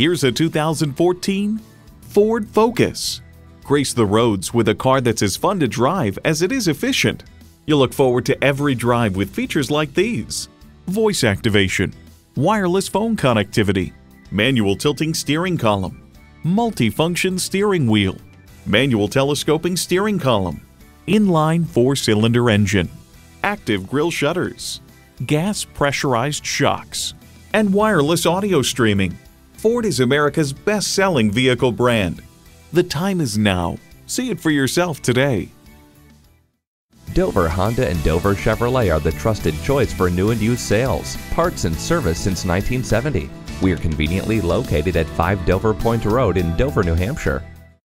Here's a 2014 Ford Focus. Grace the roads with a car that's as fun to drive as it is efficient. You'll look forward to every drive with features like these. Voice activation, wireless phone connectivity, manual tilting steering column, multifunction steering wheel, manual telescoping steering column, inline four-cylinder engine, active grille shutters, gas pressurized shocks, and wireless audio streaming. Ford is America's best-selling vehicle brand. The time is now. See it for yourself today. Dover Honda and Dover Chevrolet are the trusted choice for new and used sales, parts, and service since 1970. We are conveniently located at 5 Dover Point Road in Dover, New Hampshire.